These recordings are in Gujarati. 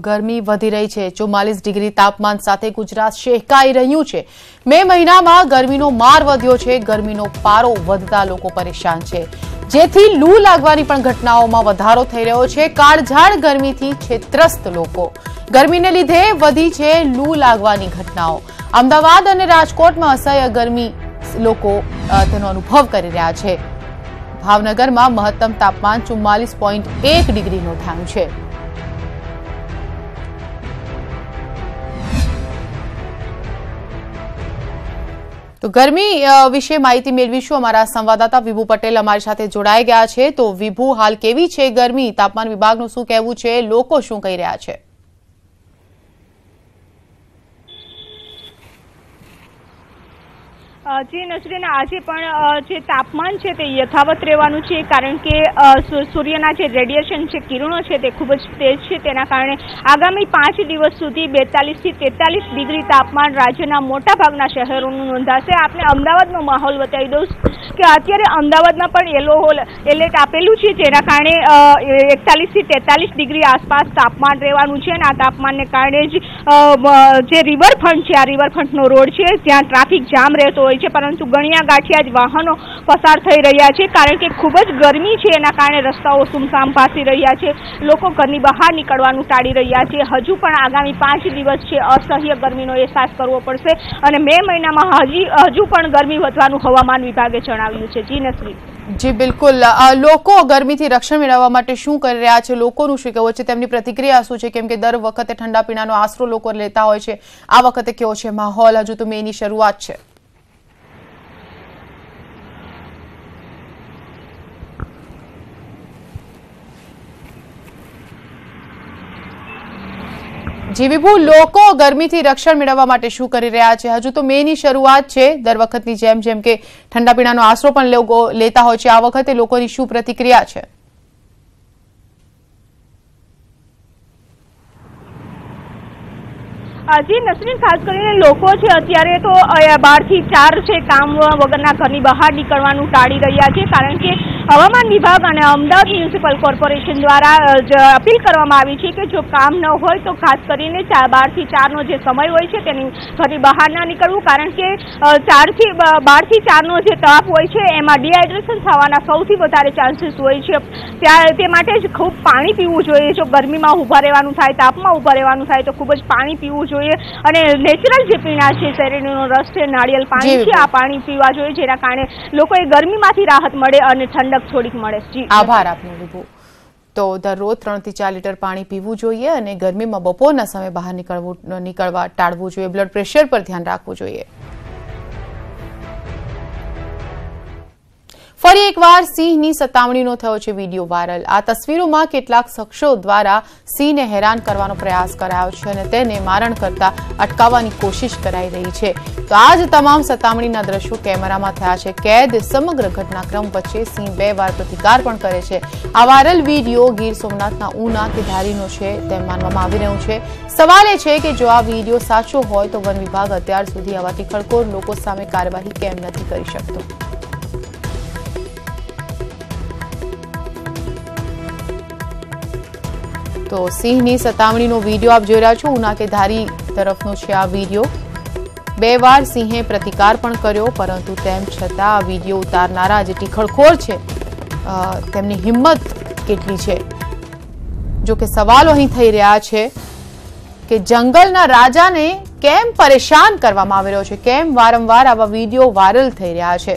ગરમી વધી રહી છે. ચુમ્માલીસ ડિગ્રી તાપમાન સાથે ગુજરાત શેકાઈ રહ્યું છે. મે મહિનામાં ગરમીનો માર વધ્યો છે. ગરમીનો પારો વધતા લોકો પરેશાન છે. જેથી લૂ લાગવાની પણ ઘટનાઓમાં વધારો થઈ રહ્યો છે. કાળઝાળ ગરમીથી છેત્રસ્ત લોકો. ગરમીને લીધે વધી છે લૂ લાગવાની ઘટનાઓ. અમદાવાદ અને રાજકોટમાં અસહ્ય ગરમી લોકો તેનો અનુભવ કરી રહ્યા છે. ભાવનગરમાં મહત્તમ તાપમાન ચુમ્માલીસ પોઈન્ટ એક ડિગ્રી નોંધાયું છે. તો ગરમી વિશે માહિતી મેળવીશું. અમારા સંવાદદાતા વિભુ પટેલ અમારી સાથે જોડાઈ ગયા છે. તો વિભુ, હાલ કેવી છે ગરમી? તાપમાન વિભાગનું શું કહેવું છે? લોકો શું કહી રહ્યા છે? જી નસરીન આજે પણ જે તાપમાન છે તે યથાવત રહેવાનું છે, કારણ કે સૂર્યના જે રેડિયેશન છે, કિરણો છે તે ખૂબ જ તેજ છે. તેના કારણે આગામી પાંચ દિવસ સુધી બેતાલીસથી તેતાલીસ ડિગ્રી તાપમાન રાજ્યના મોટાભાગના શહેરોનું નોંધાશે. આપણે અમદાવાદનો માહોલ બતાવી દઉં કે અત્યારે અમદાવાદમાં પણ યલો હોલ, એલર્ટ આપેલું છે, જેના કારણે એકતાલીસથી તેતાલીસ ડિગ્રી આસપાસ તાપમાન રહેવાનું છે અને આ તાપમાનને કારણે જ જે રિવરફ્રન્ટ છે, આ રિવરફ્રન્ટનો રોડ છે ત્યાં ટ્રાફિક જામ રહેતો હોય છે, પરંતુ ગણ્યા ગાંઠિયા જ વાહનો પસાર થઈ રહ્યા છે, કારણ કે ખૂબ જ ગરમી છે, એના કારણે રસ્તાઓ સુમસામ ભાસી રહ્યા છે, લોકો ઘરની બહાર નીકળવાનું ટાળી રહ્યા છે, હજુ પણ આગામી પાંચ દિવસ છે, અસહ્ય ગરમીનો અહેસાસ કરવો પડશે અને મે મહિનામાં હજી, હજુ પણ ગરમી વધવાનું હવામાન વિભાગે જણાવ્યું છે. જી નસરી જી, બિલકુલ. લોકો ગરમીથી રક્ષણ મેળવવા માટે શું કરી રહ્યા છે, લોકોનું શું કહેવું છે, તેમની પ્રતિક્રિયા શું છે, કેમ કે દર વખતે ઠંડા પીણાનો આશરો લોકો લેતા હોય છે. આ વખતે કેવો છે માહોલ? હજુ તો મેની શરૂઆત છે. જી લોકો ગરમીથી રક્ષણ મેળવવા માટે શું કરી રહ્યા છે? હજુ તો મેની શરૂઆત છે. દર વખતની જેમ જેમ કે ઠંડા પીણાનો આશરો પણ લોકો લેતા હોય છે. આ વખતે લોકોની શું પ્રતિક્રિયા છે? જી, નસરીન, ખાસ કરીને લોકો છે, અત્યારે તો બારથી ચાર છે, કામ વગરના ઘરની બહાર નીકળવાનું ટાળી રહ્યા છે. કારણ કે હવામાન વિભાગ અને અમદાવાદ મ્યુનિસિપલ કોર્પોરેશન દ્વારા અપીલ કરવામાં આવી છે કે જો કામ ન હોય તો ખાસ કરીને ચાર બાર ચારનો જે સમય હોય છે તેની ઘરની બહાર ના નીકળવું. કારણ કે ચારથી બારથી ચારનો જે તાપ હોય છે એમાં ડિહાઇડ્રેશન થવાના સૌથી વધારે ચાન્સીસ હોય છે. ત્યાં તે માટે જ ખૂબ પાણી પીવું જોઈએ. જો ગરમીમાં ઊભા રહેવાનું થાય તાપમાં ઊભા રહેવાનું થાય તો ખૂબ જ પાણી પીવું જોઈએ. અને નેચરલ જે પીણા છે શેરડીનો રસ છે નાળિયેર પાણી છે આ પાણી પીવા જોઈએ જેના કારણે લોકોએ ગરમીમાંથી રાહત મળે અને ઠંડક થોડીક મળે. આભાર આપનો વિભુ તો દરરોજ ત્રણથી ચાર લીટર પાણી પીવું જોઈએ અને ગરમીમાં બપોરના સમયે બહાર નીકળવું, નીકળવા ટાળવું જોઈએ. બ્લડ પ્રેશર પર ધ્યાન રાખવું જોઈએ. ફરી એકવાર સિંહની સતામણીનો થયો છે વીડિયો વાયરલ. આ તસવીરોમાં કેટલાક શખ્સો દ્વારા સિંહને હેરાન કરવાનો પ્રયાસ કરાયો છે અને તેને મારણ કરતા અટકાવવાની કોશિશ કરાઈ રહી છે. તો આ જ તમામ સતામણીના દ્રશ્યો કેમેરામાં થયા છે. કેદ સમગ્ર ઘટનાક્રમ વચ્ચે સિંહ બે વાર પ્રતિકાર પણ કરે છે. આ વાયરલ વીડિયો ગીર સોમનાથના ઉના કે ધારીનો છે તેમ માનવામાં આવી રહ્યું છે. સવાલ એ છે કે જો આ વીડિયો સાચો હોય તો વન વિભાગ અત્યાર સુધી આવા ટીખળખોર લોકો સામે કાર્યવાહી કેમ નથી કરી શકતો? તો સિંહની સતામણીનો વીડિયો આપ જોઈ રહ્યા છો. ઉના કે ધારી તરફનો છે આ વીડિયો બે વાર સિંહે પ્રતિકાર પણ કર્યો, પરંતુ તેમ છતાં આ વીડિયો ઉતારનારા જે ટીખળખોર છે તેમની હિંમત કેટલી છે? જો કે સવાલો અહીં થઈ રહ્યા છે કે જંગલના રાજાને કેમ પરેશાન કરવામાં આવી રહ્યો છે? કેમ વારંવાર આવા વીડિયો વાયરલ થઈ રહ્યા છે?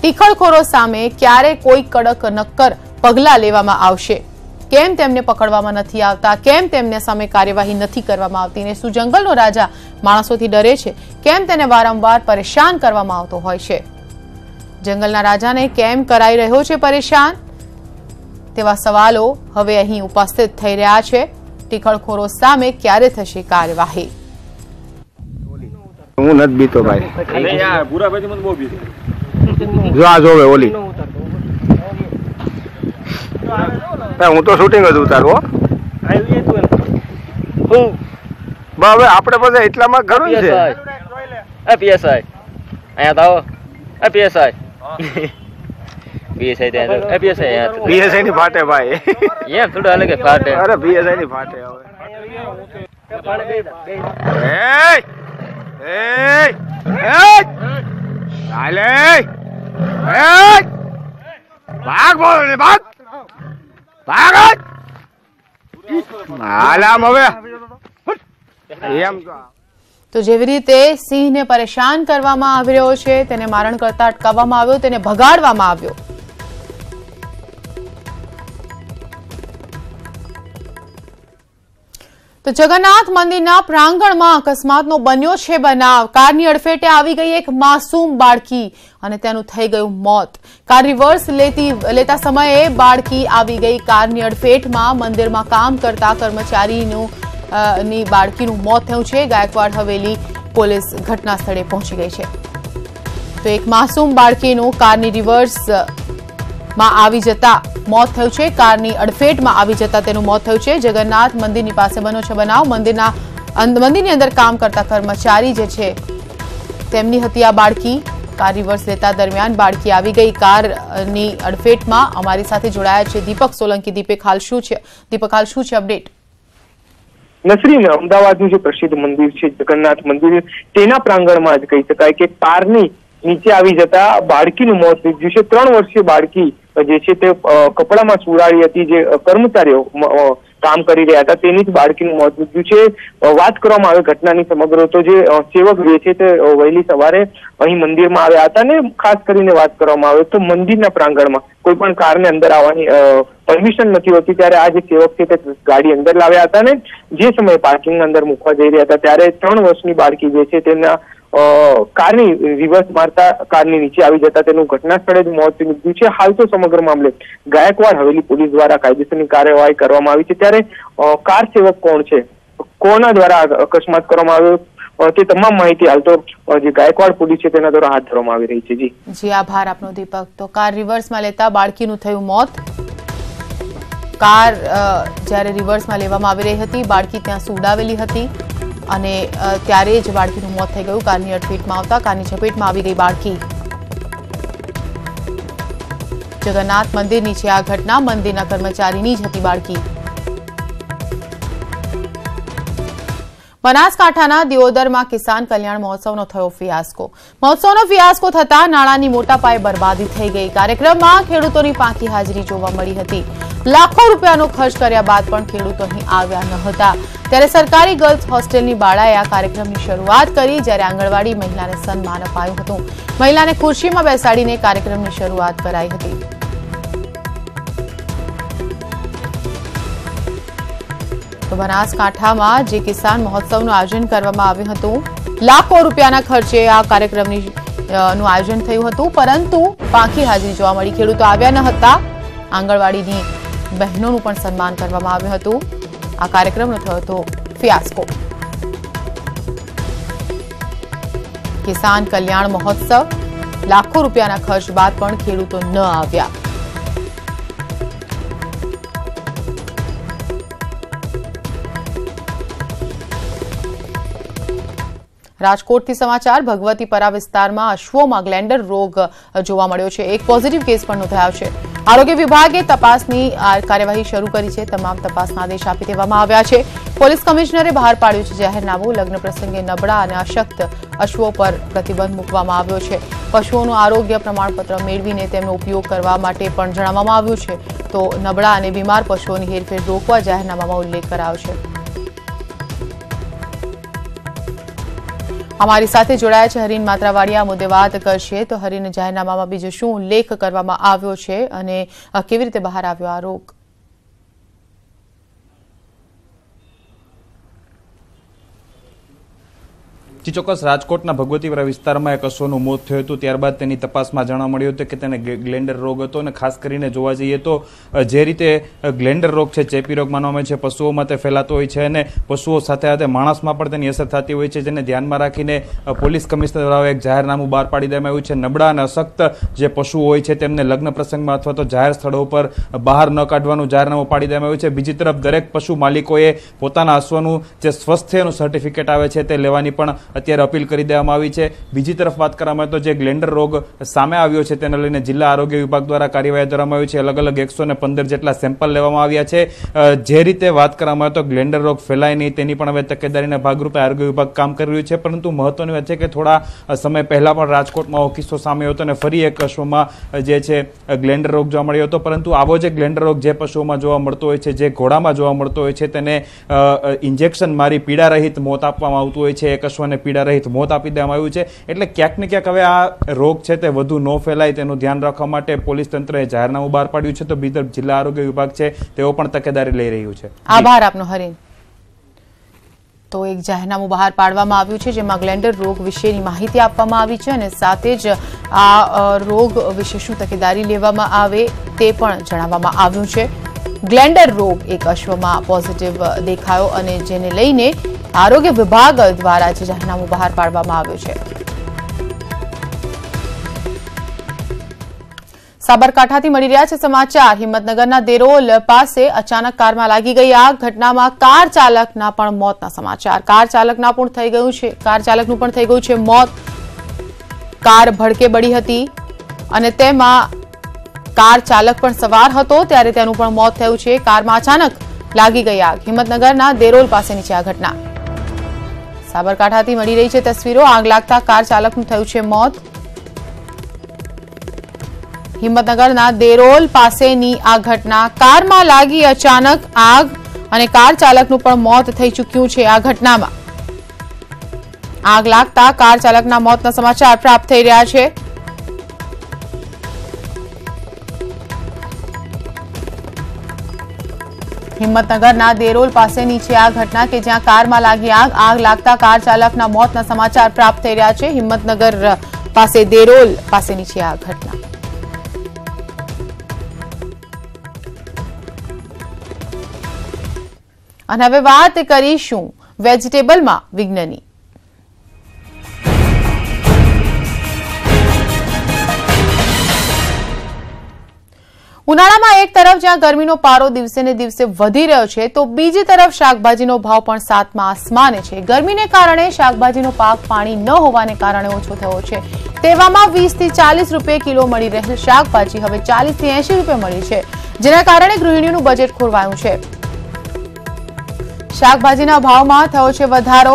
ટીખળખોરો સામે ક્યારે કોઈ કડક નક્કર પગલાં લેવામાં આવશે? કેમ તેમને પકડવામાં નથી આવતા? કેમ તેમને સામે કાર્યવાહી નથી કરવામાં આવતી? ને શું જંગલનો રાજા માણસોથી ડરે છે? કેમ તેને વારંવાર પરેશાન કરવામાં આવતો હોય છે? જંગલના રાજાને કેમ કરાઈ રહ્યો છે પરેશાન? તેવા સવાલો હવે અહીં ઉપસ્થિત થઈ રહ્યા છે. ટીખળખોરો સામે ક્યારે થશે કાર્યવાહી? હું નથી બીતો ભાઈ. અરે યાર પૂરા ભાઈ મને બહુ બીતું. જો આ જોવે ઓલી. હું તો શૂટિંગ જ ઉતારું હો. આવી તું હું? હવે આપણે પાસે એટલામાં ઘણું છે. એ પીએસઆઈ. અહીંયા તો આવો. એ પીએસઆઈ. બીએસઆઈ ત્યાં તો એ પીએસઆઈ. બીએસઆઈ ની ફાટે ભાઈ. એમ થોડું અલગ ફાટે. અરે બીએસઆઈ ની ફાટે હવે. એય! એય! એય! ચાલે! એય! ભાગ બોલ ને ભાગ ભાગ જ! હવે એમ તો તો જેવી રીતે સિંહને પરેશાન કરવામાં આવી રહ્યો છે તેને મારણ કરતા અટકાવવામાં આવ્યો તેને ભગાડવામાં આવ્યો. તો જગન્નાથ મંદિરના પ્રાંગણમાં અકસ્માતનો બન્યો છે બનાવ. કારની અડફેટે આવી ગઈ એક માસૂમ બાળકી અને તેનું થઈ ગયું મોત. કાર રિવર્સ લેતી, લેતા સમયે બાળકી આવી ગઈ કારની અડફેટમાં. મંદિરમાં કામ કરતા કર્મચારીનું ની બાળકીનું મોત થયું છે. ગાયકવાડ હવેલી પોલીસ ઘટના સ્થળે પહોંચી ગઈ છે. તો એક માસૂમ બાળકીનું કારની રિવર્સમાં આવી જતા મોત થયું છે. કારની અડફેટમાં આવી જતા તેનું મોત થયું છે. જગન્નાથ મંદિરની પાસે બન્યો છે બનાવ. મંદિરના મંદિરની અંદર કામ કરતા કર્મચારી જે છે, તેમની હતી આ બાળકી કાર રિવર્સ લેતા દરમિયાન બાળકી આવી ગઈ. કારની અડફેટમાં અમારી સાથે જોડાયા છે દીપક સોલંકી. દીપક હાલ શું છે? દીપક, હાલ શું છે અપડેટ? નસરીન અમદાવાદનું જે પ્રસિદ્ધ મંદિર છે, જગન્નાથ મંદિર, તેના પ્રાંગણમાં જ કહી શકાય કે કારની નીચે આવી જતા બાળકીનું મોત નીપજ્યું છે. ત્રણ વર્ષીય બાળકી જે છે તે કપડામાં સુરાળી હતી, જે કર્મચારીઓ કામ કરી રહ્યા હતા, તેની જ બાળકીનું મોત નીપજ્યું છે. વાત કરવામાં આવે ઘટનાની સમગ્ર, તો જે સેવક જે છે તે વહેલી સવારે અહીં મંદિરમાં આવ્યા હતા ને, ખાસ કરીને વાત કરવામાં આવે તો મંદિરના પ્રાંગણમાં. કોઈ પણ કારને અંદર આવવાની પરમિશન નથી હોતી, ત્યારે આ જે સેવક છે તે ગાડી અંદર લાવ્યા હતા ને, જે સમયે પાર્કિંગ અંદર મૂકવા જઈ રહ્યા હતા, ત્યારે ત્રણ વર્ષની બાળકી જે છે તેના કારની રિવર્સ મારતા કારની નીચે આવી જતા તેનું ઘટના સ્થળે જ મોત નીપજ્યું છે. હાલ તો સમગ્ર મામલે ગાયકવાડ હવેલી પોલીસ દ્વારા કાયદેસરની કાર્યવાહી કરવામાં આવી છે. ત્યારે કાર સેવક કોણ છે? કોના દ્વારા અકસ્માત કરવામાં આવ્યો? તે તમામ માહિતી હાલ તો જે ગાયકવાડ પોલીસ છે તેના દ્વારા હાથ ધરવામાં આવી રહી છે. જી. જી, આભાર આપનો દીપક. તો કાર રિવર્સમાં લેતા બાળકીનું થયું મોત. કાર જ્યારે રિવર્સમાં લેવામાં આવી રહી હતી, બાળકી ત્યાં સુડાવેલી હતી. અને ત્યારે જ બાળકીનું મોત થઈ ગયું. કારની અડફેટમાં આવતા કારની ઝપેટમાં આવી ગઈ બાળકી. જગન્નાથ મંદિર છે આ ઘટના, મંદિરના કર્મચારીની જ હતી બાળકી. બનાસકાંઠાના દિયોદરમાં કિસાન કલ્યાણ મહોત્સવનો થયો ફિયાસ્કો. મહોત્સવનો ફિયાસ્કો થતા નાણાંની મોટા પાયે બરબાદી થઈ ગઈ. કાર્યક્રમમાં ખેડૂતોની પાંખી હાજરી જોવા મળી હતી. લાખો રૂપિયાનો ખર્ચ કર્યા બાદ પણ ખેડૂતો અહીં આવ્યા ન હતા. ત્યારે સરકારી ગર્લ્સ હોસ્ટેલની બાળાએ આ કાર્યક્રમની શરૂઆત કરી, જ્યારે આંગણવાડી મહિલાને સન્માન અપાયું હતું. મહિલાને ખુરશીમાં બેસાડીને કાર્યક્રમની શરૂઆત કરાઈ હતી. તો બનાસકાંઠામાં જે કિસાન મહોત્સવનું આયોજન કરવામાં આવ્યું હતું, લાખો રૂપિયાના ખર્ચે આ કાર્યક્રમની નું આયોજન થયું હતું, પરંતુ પાંખી હાજરી જોવા મળી. ખેડૂતો આવ્યા ન હતા. આંગણવાડીની બહેનોનું પણ સન્માન કરવામાં આવ્યું હતું. આ કાર્યક્રમનો થયો હતો ફિયાસ્કો. કિસાન કલ્યાણ મહોત્સવ, લાખો રૂપિયાના ખર્ચ બાદ પણ ખેડૂતો ન આવ્યા. રાજકોટથી સમાચાર ભગવતીપરા વિસ્તારમાં અશ્વોમાં ગ્લેન્ડર રોગ જોવા મળ્યો છે. એક પોઝિટિવ કેસ પણ નોંધાયો છે. આરોગ્ય વિભાગે તપાસની કાર્યવાહી શરૂ કરી છે. તમામ તપાસના આદેશ આપી દેવામાં આવ્યા છે. પોલીસ કમિશનરે બહાર પાડ્યું છે જાહેરનામું. લગ્ન પ્રસંગે નબળા અને અશક્ત અશ્વો પર પ્રતિબંધ મૂકવામાં આવ્યો છે. પશુઓનું આરોગ્ય પ્રમાણપત્ર મેળવીને તેમનો ઉપયોગ કરવા માટે પણ જણાવવામાં આવ્યું છે. તો નબળા અને બીમાર પશુઓની હેરફેર રોકવા જાહેરનામામાં ઉલ્લેખ કરાયો છે. અમારી સાથે જોડાયા છે હરીન માત્રાવાડી આ મુદ્દે વાત કરશે તો હરીન જાહેરનામામાં બીજો શું ઉલ્લેખ કરવામાં આવ્યો છે અને કેવી રીતે બહાર આવ્યો આ રોગ જી ચોક્કસ, રાજકોટના ભગવતીપુરા વિસ્તારમાં એક અશ્વનું મોત થયું હતું. ત્યારબાદ તેની તપાસમાં જાણવા મળ્યું હતું કે તેને ગ્લેન્ડર રોગ હતો અને ખાસ કરીને જોવા જઈએ તો જે રીતે ગ્લેન્ડર રોગ છે, ચેપી રોગ માનવામાં આવે છે પશુઓમાં તે ફેલાતો હોય છે અને પશુઓ સાથે સાથે માણસમાં પણ તેની અસર થતી હોય છે, જેને ધ્યાનમાં રાખીને પોલીસ કમિશનર દ્વારા એક જાહેરનામું બહાર પાડી દેવામાં આવ્યું છે. નબળા અને અશક્ત જે પશુઓ હોય છે, તેમને લગ્ન પ્રસંગમાં અથવા તો જાહેર સ્થળો પર બહાર ન કાઢવાનું જાહેરનામું પાડી દેવામાં આવ્યું છે. બીજી તરફ દરેક પશુ માલિકોએ પોતાના અશ્વનું જે સ્વસ્થ્યનું સર્ટિફિકેટ આવે છે, તે લેવાની પણ અત્યારે અપીલ કરી દેવામાં આવી છે. બીજી તરફ વાત કરવામાં આવે તો જે ગ્લેન્ડર રોગ સામે આવ્યો છે તેને લઈને જિલ્લા આરોગ્ય વિભાગ દ્વારા કાર્યવાહી કરવામાં આવી છે. અલગ અલગ એકસો પંદર જેટલા સેમ્પલ લેવામાં આવ્યા છે. જે રીતે વાત કરવામાં આવે તો ગ્લેન્ડર રોગ ફેલાય નહીં તેની પણ હવે તકેદારીના ભાગરૂપે આરોગ્ય વિભાગ કામ કરી રહ્યું છે. પરંતુ મહત્વની વાત છે કે થોડા સમય પહેલા પણ રાજકોટમાં કિસ્સો સામે હતો અને ફરી એક પશુમાં જે છે ગ્લેન્ડર રોગ જોવા મળ્યો હતો. પરંતુ આવો જે ગ્લેન્ડર રોગ જે પશુઓમાં જોવા મળતો હોય છે, જે ઘોડામાં જોવા મળતો હોય છે, તેને ઇન્જેક્શન મારી પીડા રહિત મોત આપવામાં આવતું હોય છે. એક અશ્વને પીડા રહિત મોત આપી દેવામાં આવ્યું છે. એટલે ક્યાંક ને ક્યાંક હવે આ રોગ છે તે વધુ ન ફેલાય તેનું ધ્યાન રાખવા માટે પોલીસ તંત્રએ જાહેરનામું બહાર પાડ્યું છે. તો બીજી જિલ્લા આરોગ્ય વિભાગ છે તેઓ પણ તકેદારી લઈ રહ્યું છે. આભાર આપનો હરીન. તો એક જાહેરનામું બહાર પાડવામાં આવ્યું છે જેમાં ગ્લેન્ડર રોગ વિશેની માહિતી આપવામાં આવી છે અને સાથે જ આ રોગ વિશે શું તકેદારી લેવામાં આવે તે પણ જણાવવામાં આવ્યું છે. ગ્લેન્ડર રોગ એક અશ્વમાં પોઝિટિવ દેખાયો અને જેને લઈને આરોગ્ય વિભાગ દ્વારા જે જાહેરનામું બહાર પાડવામાં આવ્યું છે. સાબરકાંઠાથી મળી રહ્યા છે સમાચાર. હિંમતનગરના દેરોલ પાસે અચાનક કારમાં લાગી ગઈ આગ. ઘટનામાં કાર ચાલકના પણ મોતના સમાચાર. કાર ચાલકના પણ થઈ ગયું છે. કાર ચાલકનું પણ થઈ ગયું છે મોત. કાર ભડકે બળી હતી અને તેમાં કાર ચાલક પણ સવાર હતો ત્યારે તેનું પણ મોત થયું છે. કારમાં અચાનક લાગી ગઈ આગ. હિંમતનગરના દેરોલ પાસેની છે આ ઘટના. સાબરકાંઠાથી મળી રહી છે તસવીરો. આગ લાગતા કાર ચાલકનું થયું છે મોત. હિંમતનગરના દેરોલ પાસેની આ ઘટના. કારમાં લાગી અચાનક આગ અને કાર ચાલકનું પણ મોત થઈ ચૂક્યું છે આ ઘટનામાં. આગ લાગતા કાર ચાલકના મોતના સમાચાર પ્રાપ્ત થઈ રહ્યા છે. હિંમતનગરના દેરોલ પાસેની છે આ ઘટના કે જ્યાં કારમાં લાગી આગ આગ લાગતા કાર ચાલકના મોતના સમાચાર પ્રાપ્ત થઈ રહ્યા છે. હિંમતનગર પાસે દેરોલ પાસેની છે આ ઘટના. અને હવે વાત કરીશું વેજીટેબલમાં વિઘ્નની. ઉનાળામાં એક તરફ જ્યાં ગરમીનો પારો દિવસે ને દિવસે વધી રહ્યો છે, તો બીજી તરફ શાકભાજીનો ભાવ પણ સાતમાં આસમાને છે. ગરમીને કારણે શાકભાજીનો પાક પાણી ન હોવાને કારણે ઓછો થયો છે. તેવામાં વીસથી ચાલીસ રૂપિયા કિલો મળી રહેલ શાકભાજી હવે ચાલીસથી એંશી રૂપિયા મળી છે, જેના કારણે ગૃહિણીનું બજેટ ખોરવાયું છે. શાકભાજીના ભાવમાં થયો છે વધારો.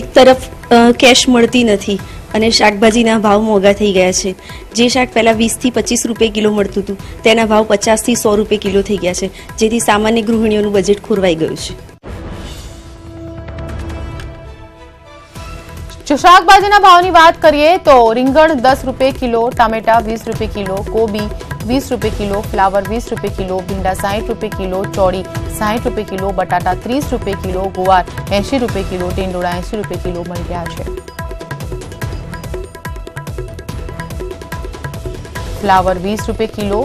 એક તરફ કેશ મળતી નથી. અને શાકભાજીના ભાવ મોંઘા થઈ ગયા છે. જે શાક પહેલાં વીસથી પચીસ રૂપિયા કિલો મળતું હતું, તેના ભાવ પચાસથી સો રૂપિયા કિલો થઈ ગયા છે, જેથી સામાન્ય ગૃહિણીઓનું બજેટ ખોરવાઈ ગયું છે. જો શાકભાજીના ભાવની વાત કરીએ તો રીંગણ દસ રૂપિયા કિલો, ટામેટા વીસ રૂપિયા કિલો, કોબી વીસ રૂપિયા કિલો, ફ્લાવર વીસ રૂપિયા કિલો, ભીંડા સાહીઠ રૂપિયા કિલો, ચોળી સાહીઠ રૂપિયા કિલો, બટાટા ત્રીસ રૂપિયા કિલો, ગુવાર એંશી રૂપિયા કિલો, ટેંડોળા એંશી રૂપિયા કિલો મળી રહ્યા છે. ફ્લાવર વીસ રૂપિયા કિલો.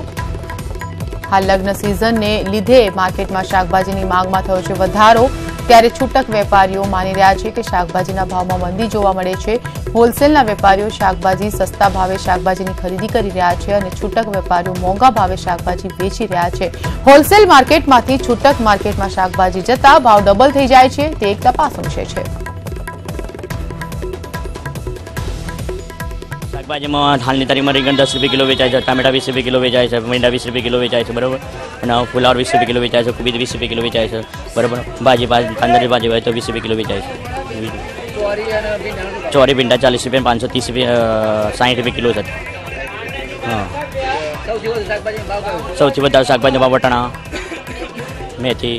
હાલ લગ્ન સિઝનને લીધે માર્કેટમાં શાકભાજીની માંગમાં થયો છે વધારો. ત્યારે છૂટક વેપારીઓ માની રહ્યા છે કે શાકભાજીના ભાવમાં મંદી જોવા મળે છે. હોલસેલના વેપારીઓ શાકભાજી સસ્તા ભાવે શાકભાજીની ખરીદી કરી રહ્યા છે અને છૂટક વેપારીઓ મોંઘા ભાવે શાકભાજી વેચી રહ્યા છે. હોલસેલ માર્કેટમાંથી છૂટક માર્કેટમાં શાકભાજી જતા ભાવ ડબલ થઈ જાય છે. તે એક તપાસ વિષય છે. શાકભાજીમાં હાલની તારીખમાં રીંગણ દસ રૂપિયા કિલો વેચાય છે, ટામેટા વીસ રૂપિયા કિલો વેચાય છે, ભીંડા વીસ રૂપિયા કિલો વેચાય છે, બરાબર? અને ફુલાવર વીસ રૂપિયા કિલો વેચાય છે કોબી વીસ રૂપિયા કિલો વેચાય છે, બરાબર? ભાજી પાંચ પંદર ભાજી હોય તો વીસ રૂપિયા કિલો વેચાય છે. ચોરી ભીંડા ચાલીસ રૂપિયા પાંચસો ત્રીસ રૂપિયા સાઠ રૂપિયા કિલો છે. હા. સૌથી વધારે શાકભાજી ભાવ વટાણા, મેથી